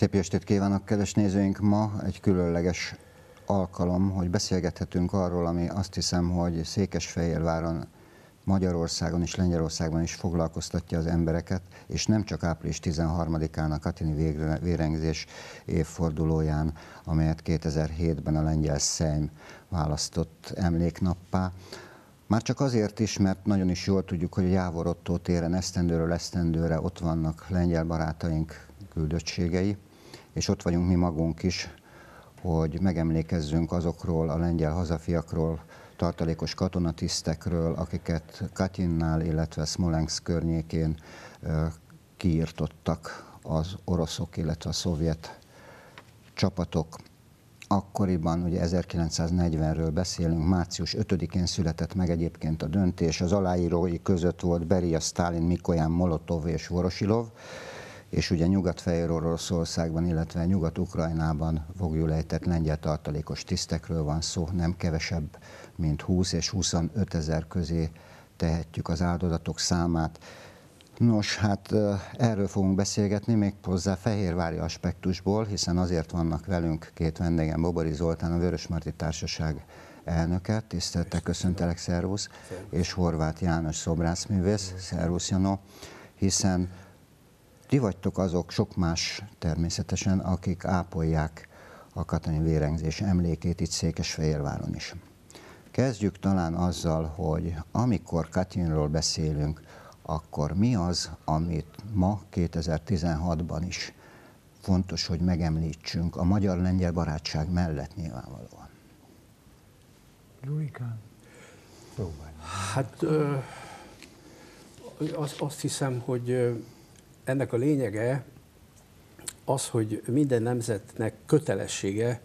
Szép estét kívánok, kedves nézőink! Ma egy különleges alkalom, hogy beszélgethetünk arról, ami azt hiszem, hogy Székesfehérváron, Magyarországon és Lengyelországban is foglalkoztatja az embereket, és nem csak április 13-án a Katini vérengzés évfordulóján, amelyet 2007-ben a lengyel Szejm választott emléknappá, már csak azért is, mert nagyon is jól tudjuk, hogy a Jávor Otto téren esztendőről esztendőre ott vannak lengyel barátaink küldöttségei, és ott vagyunk mi magunk is, hogy megemlékezzünk azokról a lengyel hazafiakról, tartalékos katonatisztekről, akiket Katinnál, illetve Smolensk környékén kiirtottak az oroszok, illetve a szovjet csapatok. Akkoriban, ugye 1940-ről beszélünk, március 5-én született meg egyébként a döntés, az aláírói között volt Beria, Stalin, Mikoyan, Molotov és Vorosilov, és ugye Nyugat-Fehér Oroszországban, illetve Nyugat-Ukrajnában fogjulejtett lengyel tartalékos tisztekről van szó, nem kevesebb, mint 20 és 25 ezer közé tehetjük az áldozatok számát. Nos, hát erről fogunk beszélgetni, még hozzá fehérvári aspektusból, hiszen azért vannak velünk két vendégem, Bobori Zoltán, a Vörösmarty Társaság elnöke, tiszteltek, köszöntelek, szervusz, és Horváth János szobrászművész, szervusz Janó, hiszen ti vagytok azok, sok más természetesen, akik ápolják a katani vérengzés emlékét itt Székesfehérváron is. Kezdjük talán azzal, hogy amikor Katinról beszélünk, akkor mi az, amit ma 2016-ban is fontos, hogy megemlítsünk a magyar-lengyel barátság mellett nyilvánvalóan? Lujkán, Hát ö, azt, azt hiszem, hogy ennek a lényege az, hogy minden nemzetnek kötelessége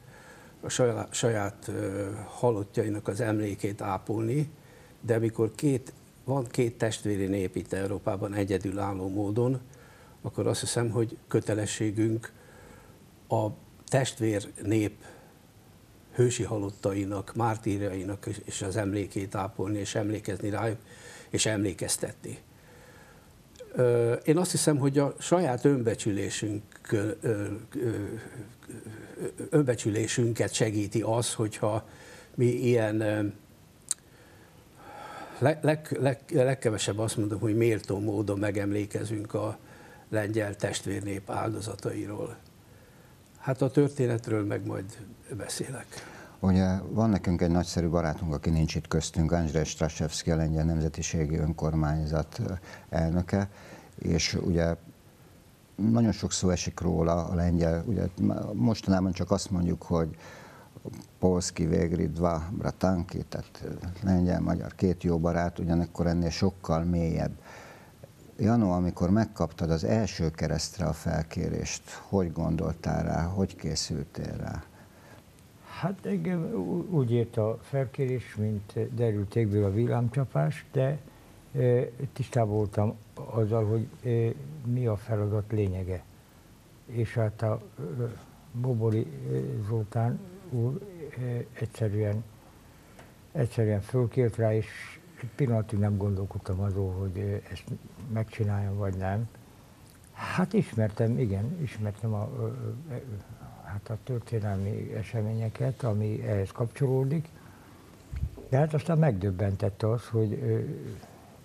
a saját, saját halottjainak az emlékét ápolni, de amikor két van két testvéri nép itt Európában egyedülálló módon, akkor azt hiszem, hogy kötelességünk a testvér nép hősi halottainak, mártírjainak és az emlékét ápolni, és emlékezni rájuk, és emlékeztetni. Én azt hiszem, hogy a saját önbecsülésünk, önbecsülésünket segíti az, hogyha mi ilyen leg, leg, leg, legkevesebb azt mondom, hogy méltó módon megemlékezünk a lengyel testvérnép áldozatairól. Hát a történetről meg majd beszélek. Ugye van nekünk egy nagyszerű barátunk, aki nincs itt köztünk, Andrzej Straszewski, a Lengyel Nemzetiségi Önkormányzat elnöke, és ugye nagyon sok szó esik róla a lengyel, ugye mostanában csak azt mondjuk, hogy polszki végri dva bratanki, tehát lengyel-magyar két jó barát, ugyanakkor ennél sokkal mélyebb. Janó, amikor megkaptad az első keresztre a felkérést, hogy gondoltál rá, hogy készültél rá? Hát engem úgy ért a felkérés, mint derült égből a villámcsapás, de tisztában voltam azzal, hogy mi a feladat lényege. És hát a Bobori Zoltán úr egyszerűen, egyszerűen fölkért rá, és egy pillanatig nem gondolkodtam azon, hogy ezt megcsináljam, vagy nem. Hát ismertem, igen, ismertem a, hát a történelmi eseményeket, ami ehhez kapcsolódik. De hát aztán megdöbbentett az, hogy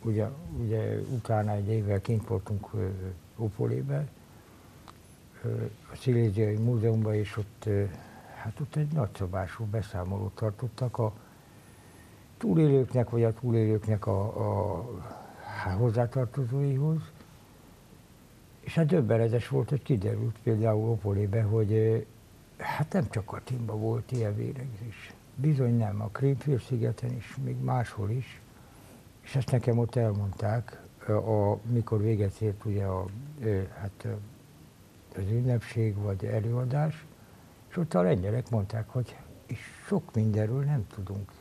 ugye, ugye utána egy évvel kint voltunk Opolében, a Sziléziai Múzeumban, és ott hát ott egy nagyszabású beszámolót tartottak a túlélőknek, vagy a túlélőknek a, a hozzátartozóihoz. És hát döbbenetes volt, hogy kiderült például Opolébe, hogy hát nem csak a Timba volt ilyen véregzés. Bizony nem, a Krémfélszigeten is, még máshol is. És ezt nekem ott elmondták, a, mikor véget ért ugye a, hát az ünnepség vagy előadás, és ott a lengyelek mondták, hogy és sok mindenről nem tudunk.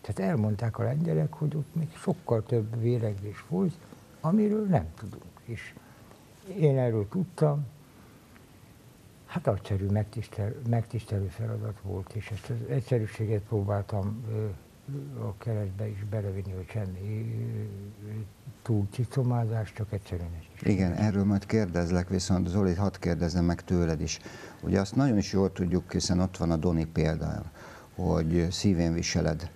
Tehát elmondták a lengyelek, hogy ott még sokkal több véregzés volt, amiről nem tudunk. És én erről tudtam, hát egyszerű megtisztel, megtisztelő feladat volt, és ezt az egyszerűséget próbáltam a keretbe is belevinni, hogy semmi túl cicomázás, csak egyszerűen ez Igen, erről majd kérdezlek, viszont Zoli, hadd kérdezem meg tőled is. Ugye azt nagyon is jól tudjuk, hiszen ott van a Doni példa, hogy szívén viseled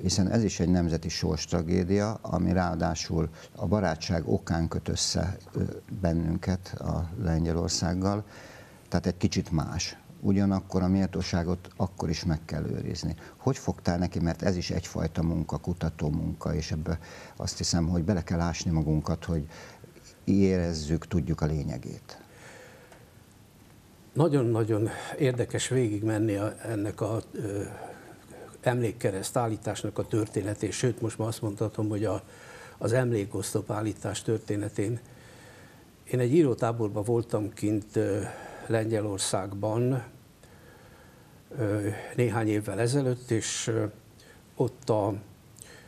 hiszen ez is egy nemzeti sors tragédia, ami ráadásul a barátság okán köt össze bennünket a Lengyelországgal, tehát egy kicsit más. Ugyanakkor a méltóságot akkor is meg kell őrizni. Hogy fogtál neki, mert ez is egyfajta munka, kutató munka, és ebbe azt hiszem, hogy bele kell ásni magunkat, hogy érezzük, tudjuk a lényegét. Nagyon-nagyon érdekes végigmenni a, ennek a emlékkereszt állításnak a történetén, sőt most már azt mondhatom, hogy a, az emlékosztop állítás történetén. Én egy írótáborban voltam kint Lengyelországban néhány évvel ezelőtt, és ott a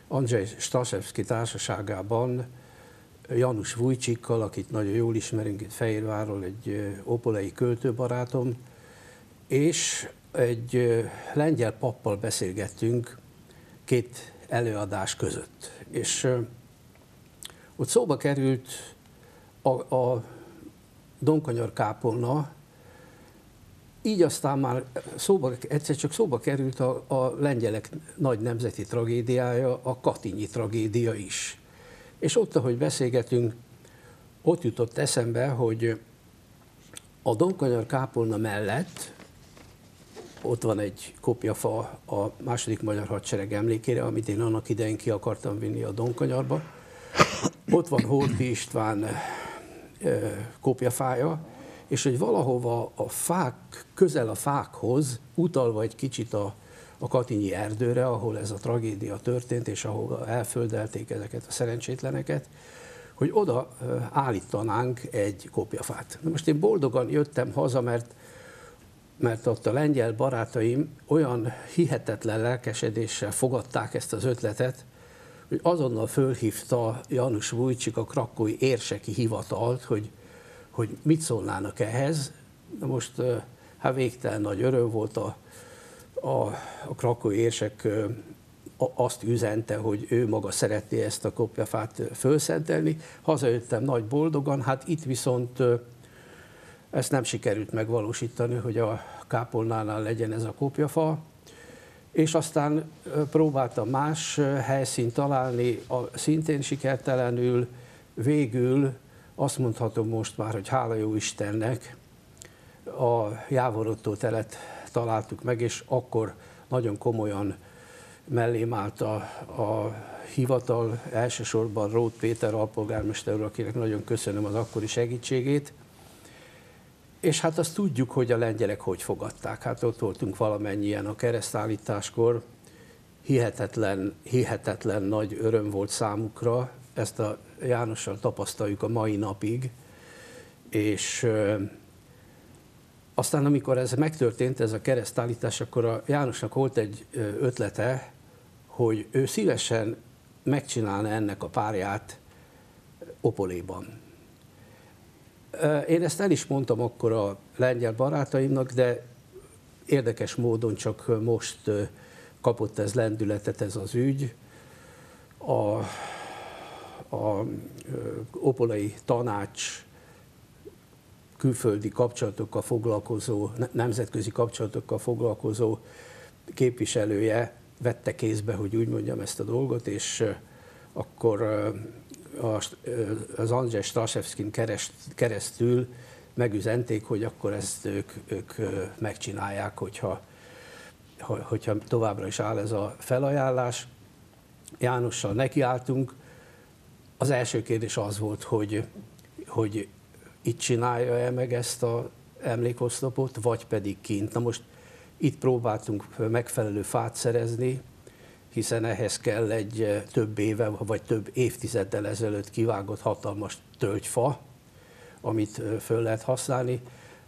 Andrzej Stasevski társaságában Janus Vujcsikkal, akit nagyon jól ismerünk itt Fehérvárról, egy opolei költőbarátom, és egy lengyel pappal beszélgettünk két előadás között. És ott szóba került a, a Donkanyar kápolna, így aztán már szóba, egyszer csak szóba került a, a lengyelek nagy nemzeti tragédiája, a Katinyi tragédia is. És ott, ahogy beszélgetünk, ott jutott eszembe, hogy a Donkanyar kápolna mellett ott van egy kopjafa a második magyar hadsereg emlékére, amit én annak idején ki akartam vinni a Donkanyarba. Ott van Horti István kopjafája, és hogy valahova a fák, közel a fákhoz, utalva egy kicsit a, a Katinyi erdőre, ahol ez a tragédia történt, és ahol elföldelték ezeket a szerencsétleneket, hogy oda állítanánk egy kopjafát. Na most én boldogan jöttem haza, mert mert ott a lengyel barátaim olyan hihetetlen lelkesedéssel fogadták ezt az ötletet, hogy azonnal fölhívta Janus Vujcsik a krakói érseki hivatalt, hogy, hogy mit szólnának ehhez. De most hát végtelen nagy öröm volt a, a, a krakói érsek azt üzente, hogy ő maga szeretné ezt a kopjafát fölszentelni. Hazajöttem nagy boldogan, hát itt viszont ezt nem sikerült megvalósítani, hogy a kápolnánál legyen ez a kopjafa, és aztán próbáltam más helyszínt találni, a, szintén sikertelenül, végül azt mondhatom most már, hogy hála jó Istennek, a Jávorotó telet találtuk meg, és akkor nagyon komolyan mellém állt a, a hivatal, elsősorban Rót Péter alpolgármester akinek nagyon köszönöm az akkori segítségét, és hát azt tudjuk, hogy a lengyelek hogy fogadták. Hát ott voltunk valamennyien a keresztállításkor, hihetetlen, hihetetlen nagy öröm volt számukra, ezt a Jánossal tapasztaljuk a mai napig, és aztán amikor ez megtörtént, ez a keresztállítás, akkor a Jánosnak volt egy ötlete, hogy ő szívesen megcsinálna ennek a párját Opoléban. Én ezt el is mondtam akkor a lengyel barátaimnak, de érdekes módon csak most kapott ez lendületet ez az ügy. A, a opolai tanács külföldi kapcsolatokkal foglalkozó, nemzetközi kapcsolatokkal foglalkozó képviselője vette kézbe, hogy úgy mondjam ezt a dolgot, és akkor az Andrzej Straszewskin keresztül megüzenték, hogy akkor ezt ők, ők megcsinálják, hogyha, hogyha továbbra is áll ez a felajánlás. Jánossal nekiálltunk. Az első kérdés az volt, hogy, hogy itt csinálja-e meg ezt a emlékoszlopot, vagy pedig kint. Na most itt próbáltunk megfelelő fát szerezni, hiszen ehhez kell egy eh, több éve vagy több évtizeddel ezelőtt kivágott hatalmas tölgyfa, amit eh, föl lehet használni.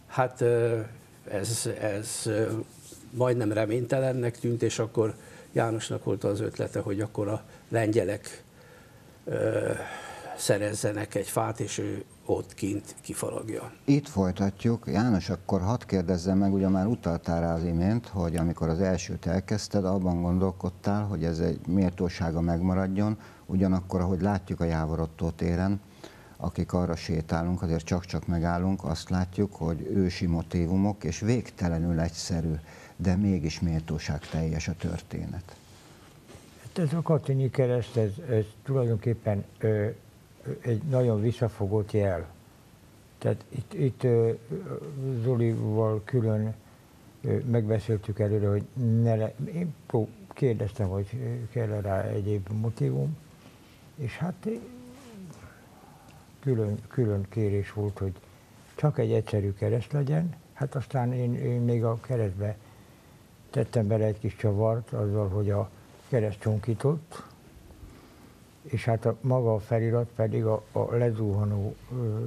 Hát eh, ez, ez majdnem reménytelennek tűnt, és akkor Jánosnak volt az ötlete, hogy akkor a lengyelek szerezzenek egy fát, és ő ott kint kifaragja. Itt folytatjuk. János, akkor hadd kérdezzem meg, ugye már utaltál rá az imént, hogy amikor az elsőt elkezdted, abban gondolkodtál, hogy ez egy méltósága megmaradjon, ugyanakkor, ahogy látjuk a Jávorottó téren, akik arra sétálunk, azért csak-csak megállunk, azt látjuk, hogy ősi motívumok, és végtelenül egyszerű, de mégis méltóság teljes a történet. Ez a katonyi kereszt, ez, ez tulajdonképpen ö, egy nagyon visszafogott jel. Tehát itt, itt ö, Zolival külön ö, megbeszéltük előre, hogy ne le, én kérdeztem, hogy kell rá egyéb motivum, és hát külön, külön kérés volt, hogy csak egy egyszerű kereszt legyen. Hát aztán én, én még a keresztbe tettem bele egy kis csavart azzal, hogy a kereszt csonkított, és hát a, maga a felirat pedig a, a lezuhanó ö,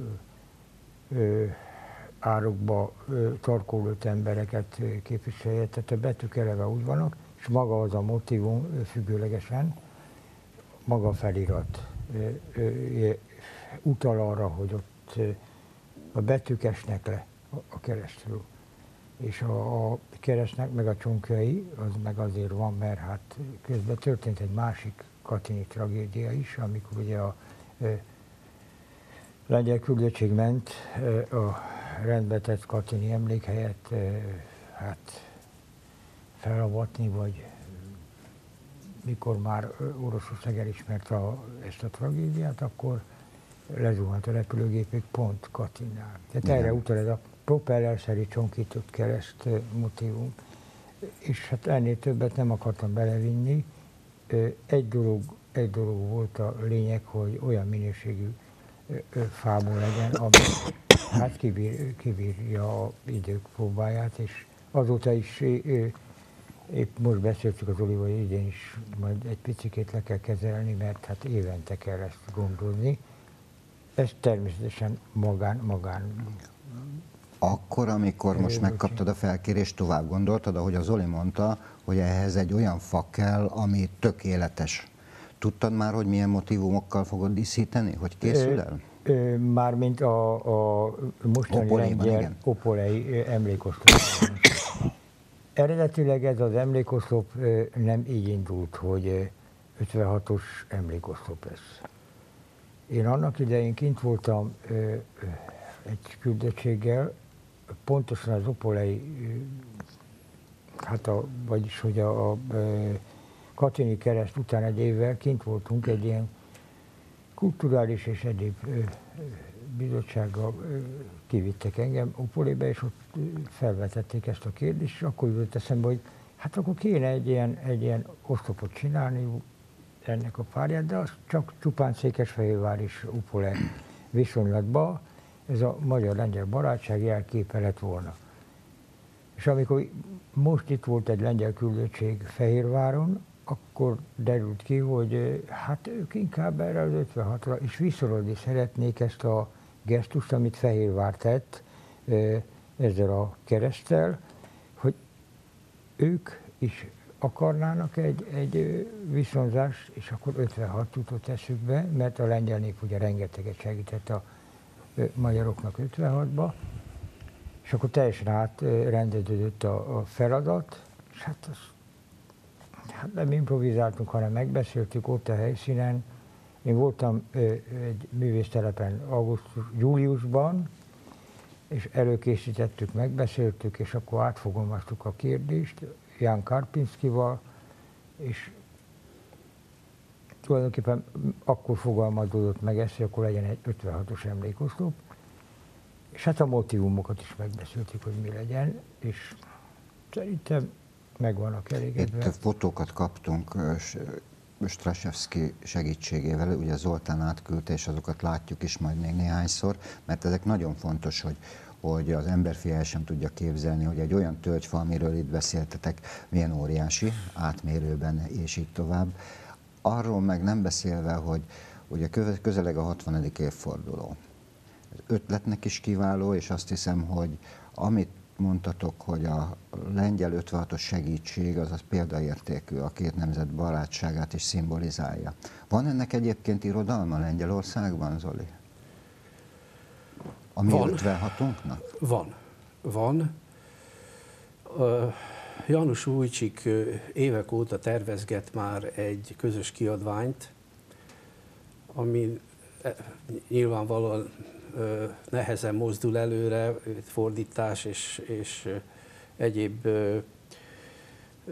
ö, árokba tarkolott embereket képviselje, tehát a betűk eleve úgy vannak, és maga az a motivum függőlegesen, maga a felirat ö, ö, utal arra, hogy ott a betűk esnek le a keresztül. És a, a keresztnek meg a csonkjai, az meg azért van, mert hát közben történt egy másik katini tragédia is, amikor ugye a e, lengyel küldöttség ment e, a rendbetett katini emlékhelyet e, hát felavatni, vagy mikor már Oroszország elismerte a, ezt a tragédiát, akkor lezuhant a repülőgépük pont Katinnál. Tehát Igen. erre utal ez a propellerszerű csonkított kereszt motivum. És hát ennél többet nem akartam belevinni. Egy dolog, egy dolog volt a lényeg, hogy olyan minőségű fából legyen, ami hát kibír, kibírja a idők próbáját, és azóta is épp most beszéltük az Oliva, hogy idén is majd egy picit le kell kezelni, mert hát évente kell ezt gondozni. Ez természetesen magán, magán. Akkor, amikor most megkaptad a felkérést, tovább gondoltad, ahogy az Zoli mondta, hogy ehhez egy olyan fa kell, ami tökéletes. Tudtad már, hogy milyen motivumokkal fogod díszíteni? Hogy készül el? Mármint a, a mostani lengyel opolei emlékoszlop. Eredetileg ez az emlékoszlop nem így indult, hogy 56-os emlékoszlop lesz. Én annak idején kint voltam egy küldöttséggel, pontosan az opolei, hát a, vagyis hogy a, a, Katini kereszt után egy évvel kint voltunk egy ilyen kulturális és egyéb bizottsággal kivittek engem Opolébe, és ott felvetették ezt a kérdést, és akkor jutott eszembe, hogy hát akkor kéne egy ilyen, egy ilyen oszlopot csinálni, ennek a párját, de az csak csupán Székesfehérvár és Upole viszonylatban ez a magyar-lengyel barátság jelképe lett volna. És amikor most itt volt egy lengyel küldöttség Fehérváron, akkor derült ki, hogy hát ők inkább erre az 56-ra, és visszarodni szeretnék ezt a gesztust, amit Fehérvár tett ezzel a keresztel, hogy ők is akarnának egy, egy viszonzást, és akkor 56 jutott eszükbe, mert a lengyel nép ugye rengeteget segített a magyaroknak 56-ba, és akkor teljesen átrendeződött a, a feladat, és hát, az, hát nem improvizáltunk, hanem megbeszéltük ott a helyszínen. Én voltam egy művésztelepen augusztus, júliusban, és előkészítettük, megbeszéltük, és akkor átfogalmaztuk a kérdést, Jan Karpinskival, és tulajdonképpen akkor fogalmazódott meg ez, hogy akkor legyen egy 56-os emlékoszlop, és hát a motivumokat is megbeszéltük, hogy mi legyen, és szerintem meg vannak elégedve. Itt fotókat kaptunk Strasevski segítségével, ugye Zoltán átküldte, és azokat látjuk is majd még néhányszor, mert ezek nagyon fontos, hogy, hogy az emberfi el sem tudja képzelni, hogy egy olyan tölgyfa, amiről itt beszéltetek, milyen óriási, átmérőben és így tovább. Arról meg nem beszélve, hogy ugye közeleg a 60. évforduló. Az ötletnek is kiváló, és azt hiszem, hogy amit mondtatok, hogy a lengyel 56-os segítség az, az példaértékű, a két nemzet barátságát is szimbolizálja. Van ennek egyébként irodalma Lengyelországban, Zoli? A mi 56-unknak? Van. Van. Uh, János Újcsik évek óta tervezget már egy közös kiadványt, ami e, nyilvánvalóan nehezen mozdul előre, fordítás és, és egyéb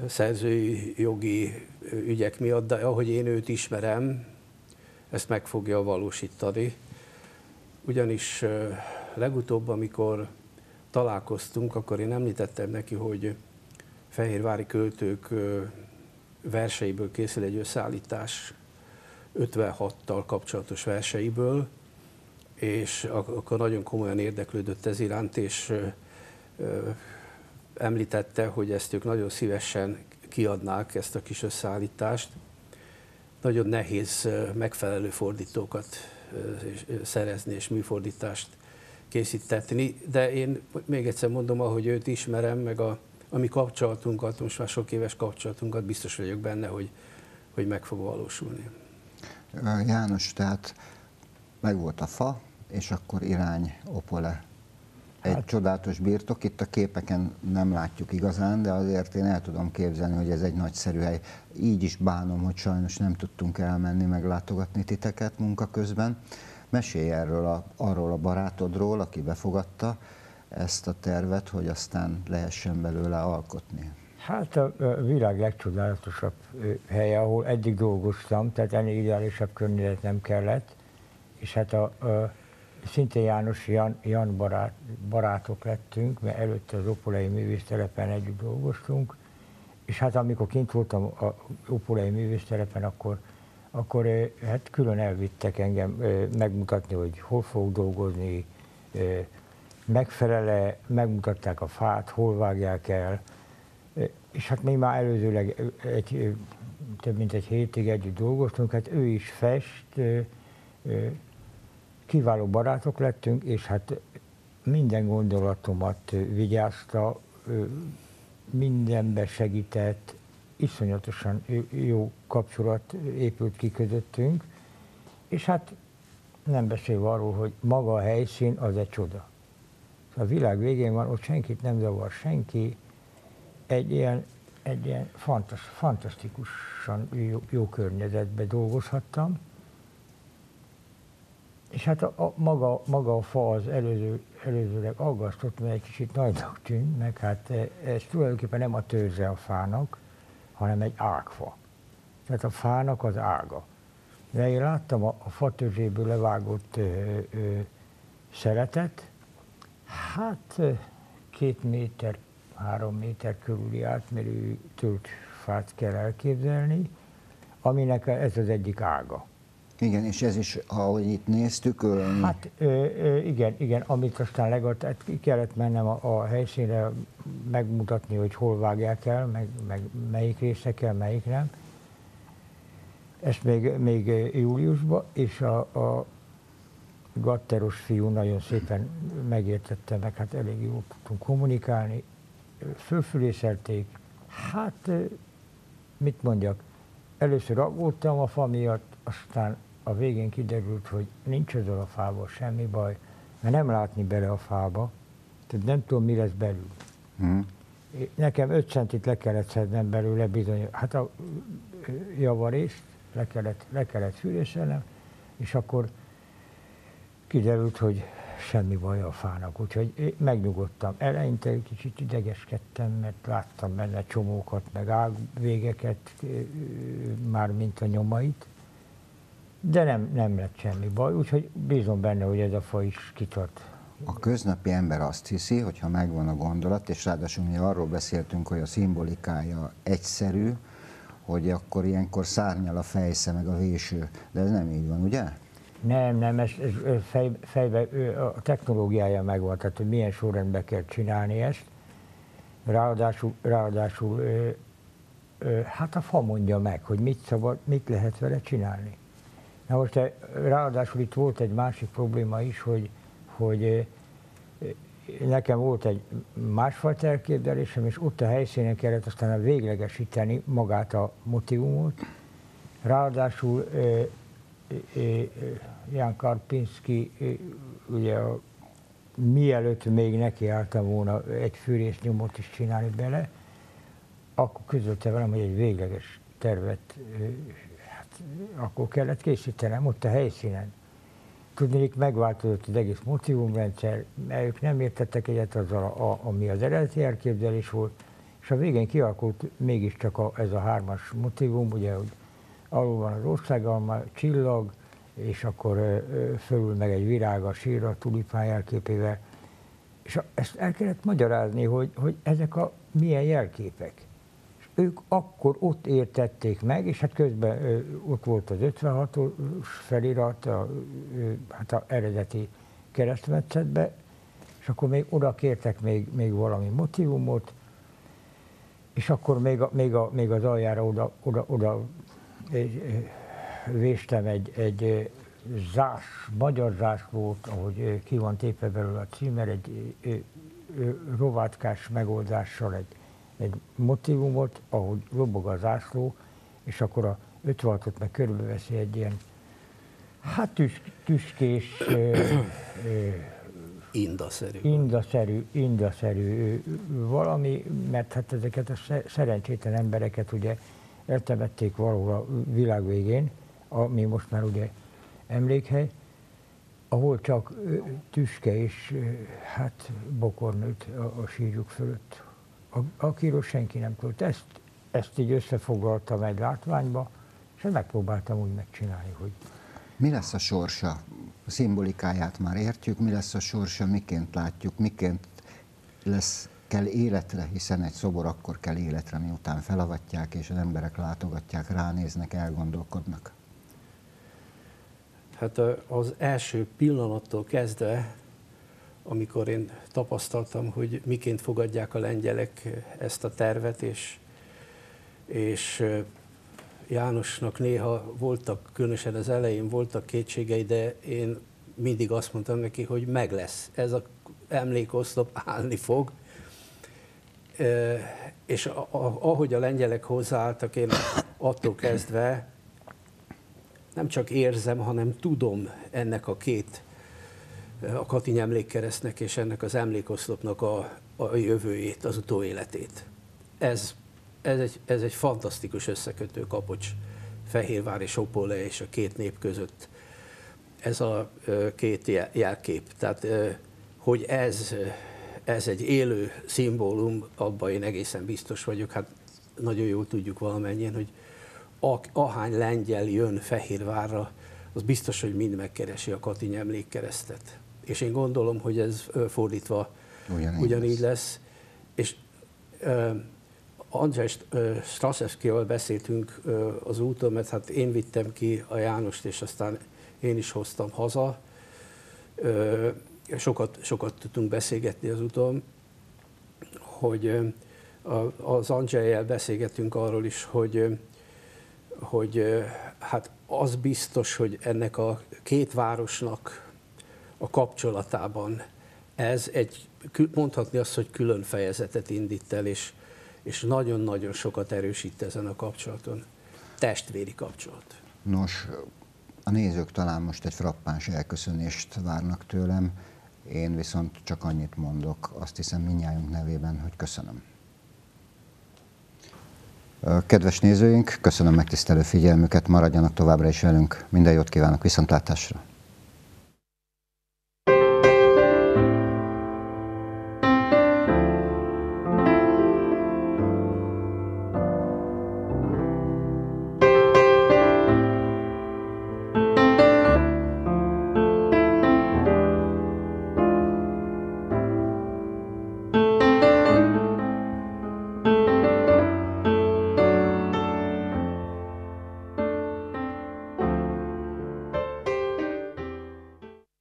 szerzői jogi ügyek miatt, de ahogy én őt ismerem, ezt meg fogja valósítani. Ugyanis legutóbb, amikor találkoztunk, akkor én említettem neki, hogy fehérvári költők verseiből készül egy összeállítás 56-tal kapcsolatos verseiből, és akkor nagyon komolyan érdeklődött ez iránt, és említette, hogy ezt ők nagyon szívesen kiadnák, ezt a kis összeállítást. Nagyon nehéz megfelelő fordítókat szerezni és műfordítást készítetni, de én még egyszer mondom, ahogy őt ismerem, meg a, a mi kapcsolatunkat, most már sok éves kapcsolatunkat, biztos vagyok benne, hogy, hogy meg fog valósulni. János, tehát meg volt a fa, és akkor irány Opole. Egy hát. csodálatos birtok, itt a képeken nem látjuk igazán, de azért én el tudom képzelni, hogy ez egy nagyszerű hely. Így is bánom, hogy sajnos nem tudtunk elmenni, meglátogatni titeket munka közben. Mesélj erről a, arról a barátodról, aki befogadta ezt a tervet, hogy aztán lehessen belőle alkotni. Hát a világ legcsodálatosabb helye, ahol eddig dolgoztam, tehát ennél ideálisabb környezet nem kellett, és hát a, a szintén János Jan, Jan barát, barátok lettünk, mert előtte az Opolei művésztelepen együtt dolgoztunk, és hát amikor kint voltam a Opolei művésztelepen, akkor, akkor hát külön elvittek engem megmutatni, hogy hol fogok dolgozni, megfelele, megmutatták a fát, hol vágják el, és hát mi már előzőleg egy, több mint egy hétig együtt dolgoztunk, hát ő is fest, kiváló barátok lettünk, és hát minden gondolatomat vigyázta, mindenbe segített, iszonyatosan jó kapcsolat épült ki közöttünk, és hát nem beszélve arról, hogy maga a helyszín az egy csoda. A világ végén van, ott senkit nem zavar senki, egy ilyen, egy ilyen fantasz, fantasztikusan jó, jó környezetben dolgozhattam, és hát a, a, maga, maga a fa az előző, előzőleg aggasztott, mert egy kicsit nagynak tűnt, meg hát e, ez tulajdonképpen nem a törze a fának, hanem egy ágfa. Tehát a fának az ága. De én láttam a, a fa levágott ö, ö, szeretet, hát két méter, három méter körüli átmérő tölt fát kell elképzelni, aminek ez az egyik ága. Igen, és ez is, ahogy itt néztük... Hát ö, ö, igen, igen, amit aztán legalább hát ki kellett mennem a, a helyszínre megmutatni, hogy hol vágják el, meg, meg melyik részekkel, melyik nem. Ezt még, még júliusban, és a, a gatteros fiú nagyon szépen megértette meg, hát elég jól tudtunk kommunikálni, fölfülészelték, hát mit mondjak, először aggódtam a fa miatt, aztán a végén kiderült, hogy nincs ezzel a fával semmi baj, mert nem látni bele a fába, tehát nem tudom, mi lesz belül. Hmm. Nekem 5 centit le kellett szednem belőle bizony, hát a javarészt le kellett, le kellett fűrészelnem, és akkor kiderült, hogy semmi baj a fának, úgyhogy megnyugodtam. Eleinte egy kicsit idegeskedtem, mert láttam benne csomókat, meg ágvégeket, már mint a nyomait, de nem, nem lett semmi baj, úgyhogy bízom benne, hogy ez a fa is kitart. A köznapi ember azt hiszi, hogy ha megvan a gondolat, és ráadásul mi arról beszéltünk, hogy a szimbolikája egyszerű, hogy akkor ilyenkor szárnyal a fejsze meg a véső, de ez nem így van, ugye? Nem, nem, ez, ez fej, fejbe, a technológiája megvan, tehát hogy milyen sorrendben kell csinálni ezt. Ráadásul, ráadásul ö, ö, hát a fa mondja meg, hogy mit szabad, mit lehet vele csinálni. Na most ráadásul itt volt egy másik probléma is, hogy, hogy nekem volt egy másfajta elképzelésem, és ott a helyszínen kellett aztán véglegesíteni magát a motivumot. Ráadásul Jan Karpinski, ugye a, mielőtt még nekiálltam volna egy fűrésznyomot is csinálni bele, akkor közölte velem, hogy egy végleges tervet hát, akkor kellett készítenem ott a helyszínen. Tudnék, megváltozott az egész motivumrendszer, mert ők nem értettek egyet azzal, a, ami az eredeti elképzelés volt, és a végén kialakult mégiscsak a, ez a hármas motivum, ugye, hogy alul van az országalma, csillag, és akkor fölül meg egy virág a sírra, tulipán jelképével. És ezt el kellett magyarázni, hogy, hogy ezek a milyen jelképek ők akkor ott értették meg, és hát közben ott volt az 56-os felirat, a, hát a eredeti keresztmetszetbe, és akkor még oda kértek még, még valami motivumot, és akkor még, a, még, a, még az aljára oda, oda, oda egy, véstem egy, egy zás, magyar zászlót, ahogy ki van tépve belőle a címer, egy rovátkás megoldással, egy egy motivumot, ahogy lobog a zászló, és akkor a 56-ot meg körbeveszi egy ilyen, hát tüsk, tüskés, ö, ö, indaszerű. Indaszerű, indaszerű valami, mert hát ezeket a szerencsétlen embereket ugye eltemették valahol a világ végén, ami most már ugye emlékhely, ahol csak tüske és hát bokornőtt a, a sírjuk fölött akiről senki nem tudott. Ezt, ezt így összefoglaltam egy látványba, és megpróbáltam úgy megcsinálni, hogy... Mi lesz a sorsa? A szimbolikáját már értjük, mi lesz a sorsa, miként látjuk, miként lesz, kell életre, hiszen egy szobor akkor kell életre, miután felavatják, és az emberek látogatják, ránéznek, elgondolkodnak. Hát az első pillanattól kezdve amikor én tapasztaltam, hogy miként fogadják a lengyelek ezt a tervet, és, és Jánosnak néha voltak, különösen az elején voltak kétségei, de én mindig azt mondtam neki, hogy meg lesz. Ez az emlékoszlop állni fog. És ahogy a lengyelek hozzáálltak, én attól kezdve nem csak érzem, hanem tudom ennek a két a Katiny emlékkeresztnek és ennek az emlékoszlopnak a, a jövőjét, az utóéletét. Ez, ez, egy, ez egy fantasztikus összekötő kapocs Fehérvár és Opole és a két nép között. Ez a két jelkép. Tehát, hogy ez, ez egy élő szimbólum, abban én egészen biztos vagyok. Hát nagyon jól tudjuk valamennyien, hogy ahány lengyel jön Fehérvárra, az biztos, hogy mind megkeresi a Katiny emlékkeresztet és én gondolom, hogy ez fordítva ugyanígy, ugyanígy lesz. lesz. És uh, Andrzej Straszewskival beszéltünk uh, az úton, mert hát én vittem ki a Jánost, és aztán én is hoztam haza. Uh, sokat, sokat tudtunk beszélgetni az úton, hogy az Andrzejjel beszélgettünk arról is, hogy, hogy hát az biztos, hogy ennek a két városnak a kapcsolatában. Ez egy, mondhatni azt, hogy külön fejezetet indít el, és, és nagyon-nagyon sokat erősít ezen a kapcsolaton. Testvéri kapcsolat. Nos, a nézők talán most egy frappáns elköszönést várnak tőlem, én viszont csak annyit mondok, azt hiszem minnyájunk nevében, hogy köszönöm. Kedves nézőink, köszönöm megtisztelő figyelmüket, maradjanak továbbra is velünk. Minden jót kívánok, viszontlátásra!